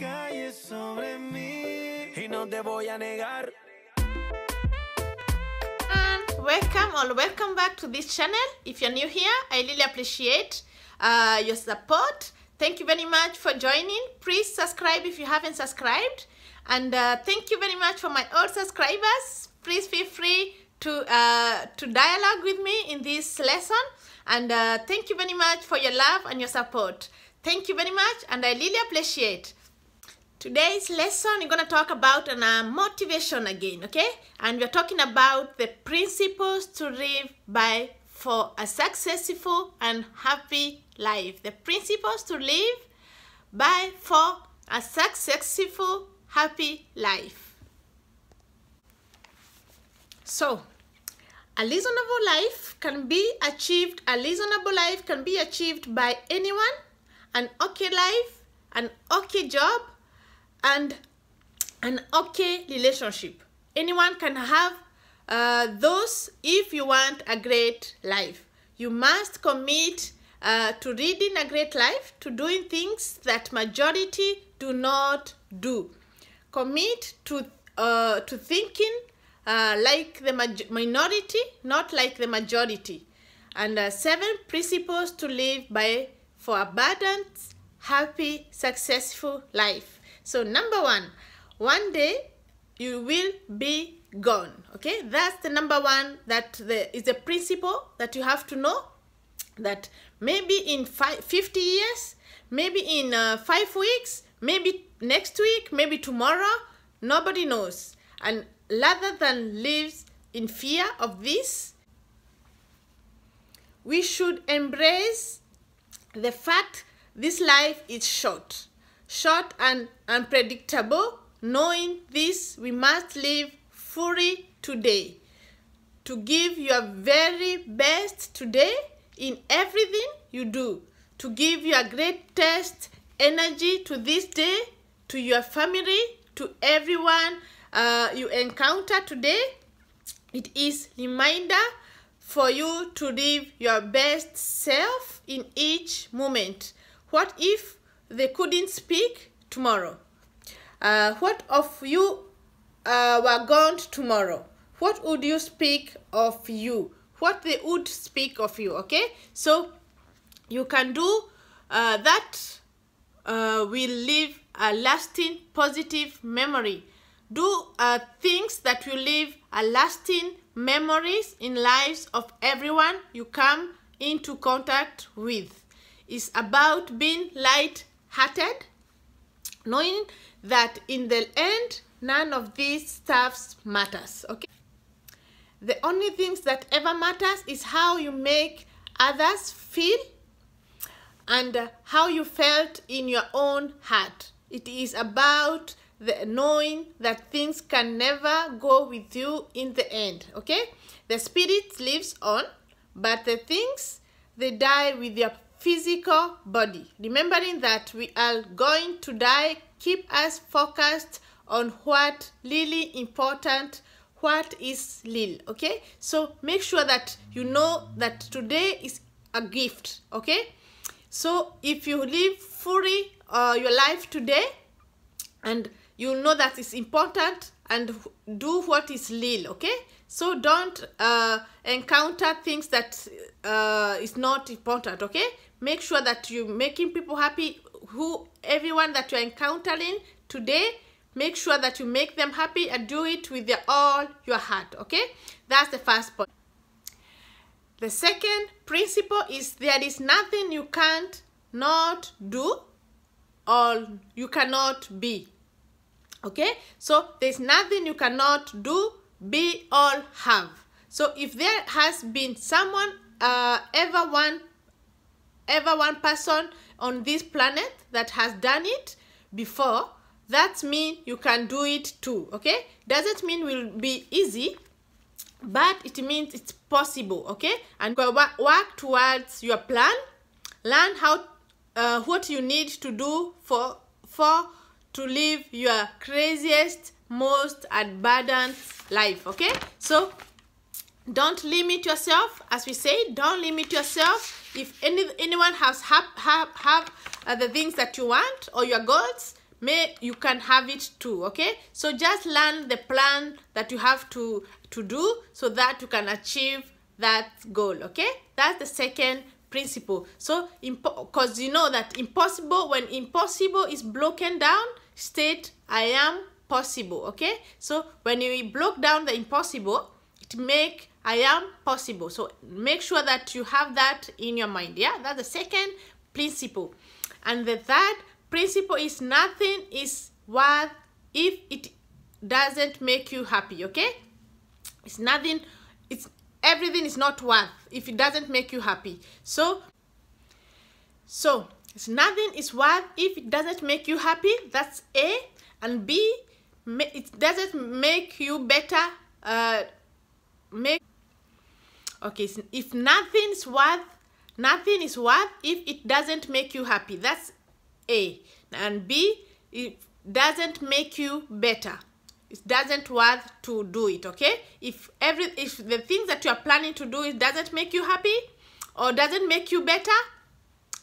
sobre mí y no te voy a negar. And welcome or welcome back to this channel. If you're new here, I really appreciate uh, your support. Thank you very much for joining. Please subscribe if you haven't subscribed. And uh, thank you very much for my old subscribers. Please feel free to uh, to dialogue with me in this lesson. And uh, thank you very much for your love and your support. Thank you very much, and I really appreciate. Today's lesson, we're going to talk about an, uh, motivation again, okay? And we're talking about the principles to live by for a successful and happy life. The principles to live by for a successful, happy life. So, a reasonable life can be achieved, a reasonable life can be achieved by anyone, an okay life, an okay job, and an okay relationship. Anyone can have uh, those if you want a great life. You must commit uh, to leading a great life, to doing things that majority do not do. Commit to uh, to thinking uh, like the minority, not like the majority. And uh, seven principles to live by for abundant, happy, successful life. So number one, one day you will be gone. Okay, that's the number one. That the, is a principle that you have to know. That maybe in five, 50 years, maybe in uh, five weeks, maybe next week, maybe tomorrow, nobody knows. And rather than live in fear of this, we should embrace the fact this life is short, short and unpredictable. Knowing this, we must live fully today. To give your very best today in everything you do. To give your greatest energy to this day, to your family, to everyone uh, you encounter today. It is reminder for you to live your best self in each moment. What if they couldn't speak tomorrow? Uh, what of you uh, were gone tomorrow? What would you speak of you? What they would speak of you, okay? So you can do uh, that uh, will leave a lasting positive memory. Do uh, things that will leave a lasting memories in lives of everyone you come into contact with. It's about being light-hearted, knowing that in the end, none of these stuffs matters, okay? The only things that ever matters is how you make others feel and how you felt in your own heart. It is about the knowing that things can never go with you in the end, okay? The spirit lives on, but the things, they die with your physical body. Remembering that we are going to die, keep us focused on what really important what is lil okay? So make sure that you know that today is a gift okay? So if you live fully uh, your life today and you know that it's important and do what is lil okay? So don't uh, encounter things that uh, is not important okay make sure that you're making people happy. Who everyone that you're encountering today make sure that you make them happy and do it with your all your heart okay? That's the first point. The second principle is there is nothing you can't not do or you cannot be okay? So there's nothing you cannot do be or have. So if there has been someone uh, ever one ever one person on this planet that has done it before that means you can do it too okay? Doesn't mean will be easy? But it means it's possible okay? And work towards your plan. Learn how uh, what you need to do for for to live your craziest most abundant life okay? So don't limit yourself as we say don't limit yourself. If any anyone has have have, have uh, the things that you want or your goals may you can have it too okay? So just learn the plan that you have to to do so that you can achieve that goal okay? That's the second principle. So because you know that impossible when impossible is broken down state i am possible okay? So when you block down the impossible it make i am possible. So make sure that you have that in your mind yeah? That's the second principle. And the third principle is nothing is worth if it doesn't make you happy okay? It's nothing it's everything is not worth if it doesn't make you happy. So so it's nothing is worth if it doesn't make you happy. That's a. And b it doesn't make you better uh make okay if nothing's worth nothing is worth if it doesn't make you happy. That's a. And b it doesn't make you better. It doesn't worth to do it okay? If every if the things that you are planning to do it doesn't make you happy or doesn't make you better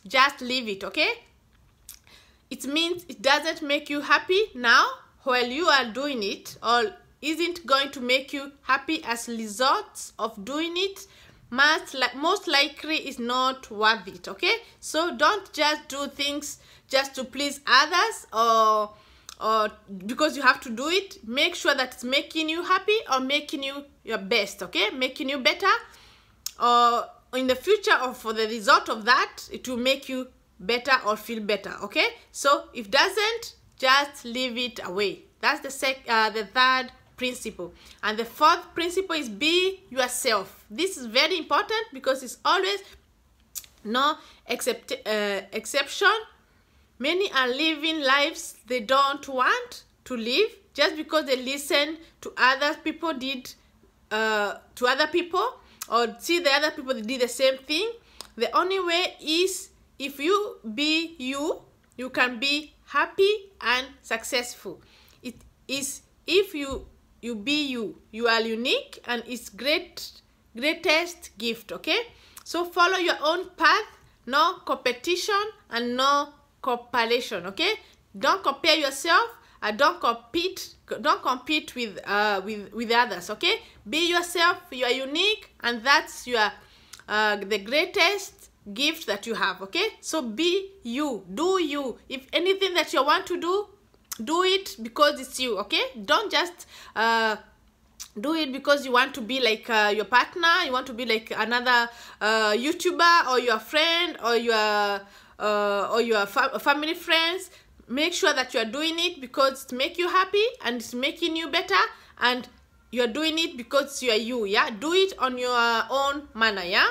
just leave it okay? It means it doesn't make you happy now while you are doing it or isn't going to make you happy as results of doing it most, most likely is not worth it okay? So don't just do things just to please others or or because you have to do it. Make sure that it's making you happy or making you your best okay? Making you better or in the future or for the result of that it will make you better or feel better okay? So if doesn't just leave it away. That's the sec uh, the third principle and the fourth principle is be yourself this is very important because it's always no except uh, exception Many are living lives they don't want to live just because they listen to other people did uh, to other people or see the other people did the same thing. The only way is if you be you, you can be happy and successful. It is if you you be you, you are unique and it's great greatest gift. Okay, so follow your own path, no competition and no comparison okay? Don't compare yourself and don't compete don't compete with uh with with others okay? Be yourself you are unique and that's your uh the greatest gift that you have okay? So be you do you. If anything that you want to do do it because it's you okay? Don't just uh do it because you want to be like uh, your partner you want to be like another uh, youtuber or your friend or your uh, or your fa family friends. Make sure that you are doing it because it make you happy and it's making you better and you're doing it because you are you yeah? Do it on your own manner yeah?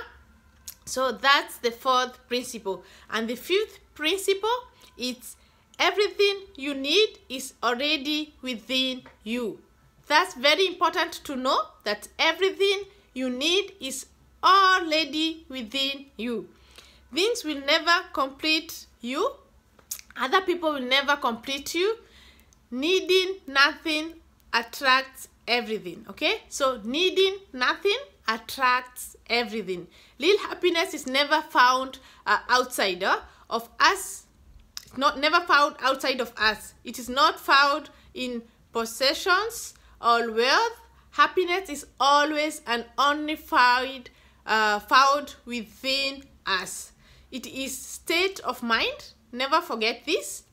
So that's the fourth principle. And the fifth principle is everything you need is already within you that's very important to know that everything you need is already within you Things will never complete you. Other people will never complete you. Needing nothing attracts everything. Okay? So needing nothing attracts everything. Real happiness is never found uh, outside of us. Not never found outside of us. It is not found in possessions or wealth. Happiness is always and only found, uh, found within us. It is state of mind. Never forget this.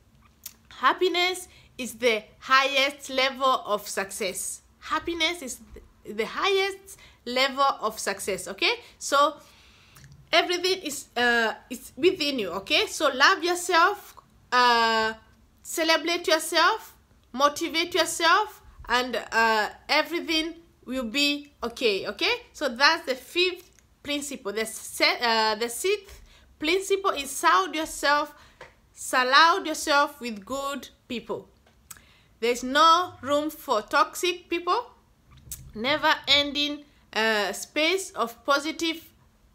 Happiness is the highest level of success. Happiness is the highest level of success. Okay, so everything is uh is within you. Okay, so love yourself, uh, celebrate yourself, motivate yourself, and uh, everything will be okay. Okay, so that's the fifth principle. The uh, the sixth principle is surround yourself, surround yourself with good people. There's no room for toxic people, never ending uh, space of positive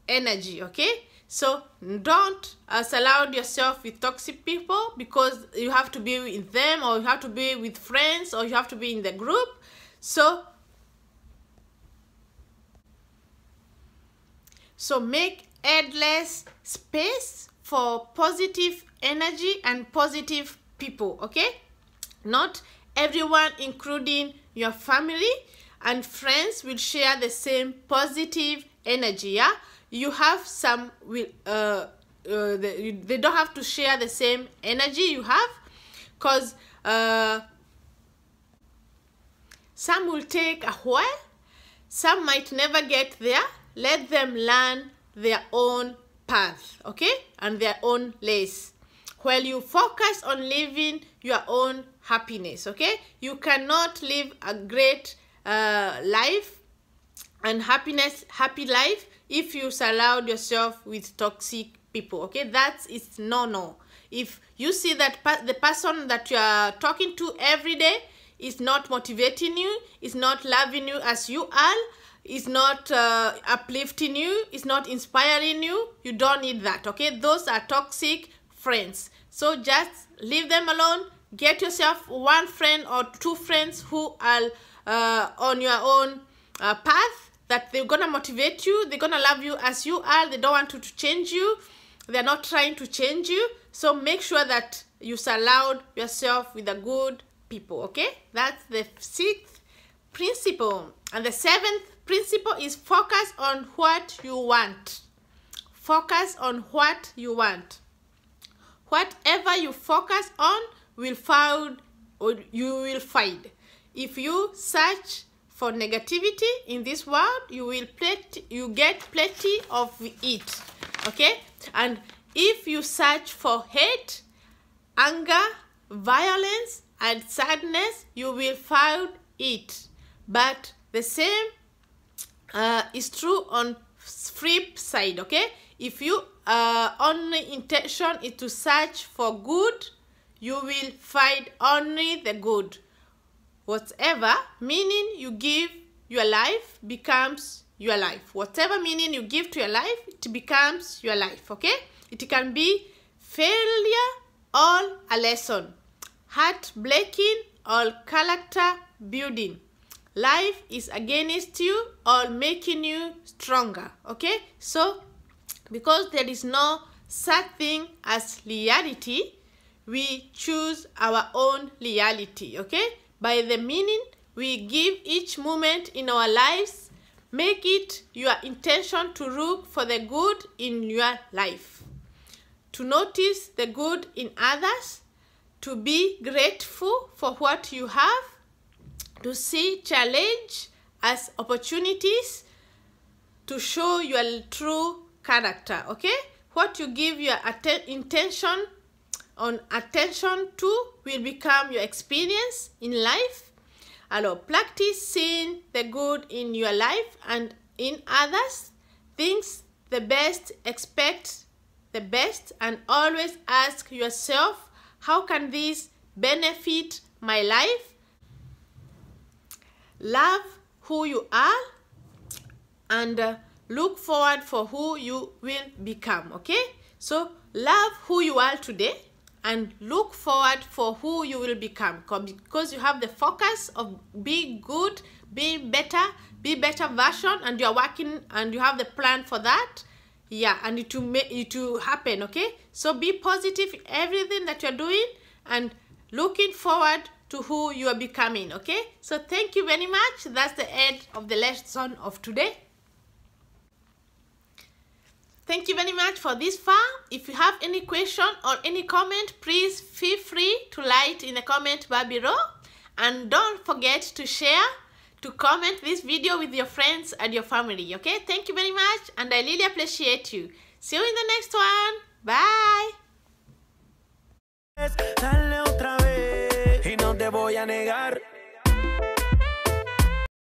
energy, okay? So don't uh, surround yourself with toxic people because you have to be with them or you have to be with friends or you have to be in the group. So so make endless space for positive energy and positive people okay Not everyone, including your family and friends, will share the same positive energy. Yeah, you have some will uh, uh they, they don't have to share the same energy you have, cause uh some will take a while, some might never get there. Let them learn their own path, okay, and their own lace. While you focus on living your own happiness, okay, you cannot live a great uh, life and happiness, happy life if you surround yourself with toxic people, okay, that is no no. If you see that the person that you are talking to every day is not motivating you, is not loving you as you are, is not uh, uplifting you, is not inspiring you, you don't need that, okay? Those are toxic friends. So just leave them alone. Get yourself one friend or two friends who are uh, on your own uh, path that they're gonna motivate you, they're gonna love you as you are, they don't want to, to change you, they're not trying to change you. So make sure that you surround yourself with a good people okay? That's the sixth principle. And the seventh principle is focus on what you want. Focus on what you want. Whatever you focus on will find or you will find if you search for negativity in this world you will you get plenty of it okay and if you search for hate anger violence and sadness, you will find it. But the same uh, is true on flip side, okay? If you uh, only intention is to search for good, you will find only the good. Whatever meaning you give your life becomes your life. Whatever meaning you give to your life, it becomes your life, okay? It can be failure or a lesson heartbreaking or character building. Life is against you or making you stronger. Okay? So, because there is no such thing as reality, we choose our own reality. Okay? By the meaning we give each moment in our lives, make it your intention to look for the good in your life, to notice the good in others, to be grateful for what you have, to see challenge as opportunities to show your true character. Okay? What you give your intention on attention to will become your experience in life. Alors, practice seeing the good in your life and in others. Things the best, expect the best, and always ask yourself how can this benefit my life? Love who you are and uh, look forward for who you will become. Okay? So love who you are today and look forward for who you will become. Because you have the focus of being good, being better, be better version and you're working and you have the plan for that. Yeah and it will make it will happen okay? So be positive everything that you're doing and looking forward to who you are becoming okay? So thank you very much. That's the end of the lesson of today thank you very much for this far if you have any question or any comment please feel free to write in the comment bar below and don't forget to share to comment this video with your friends and your family. Okay, thank you very much and I really appreciate you. See you in the next one. Bye.